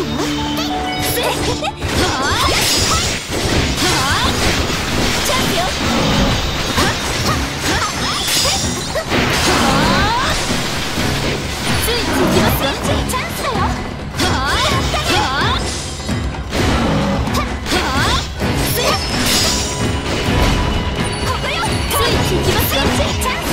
よはいきますよ。チャンス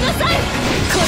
なさい。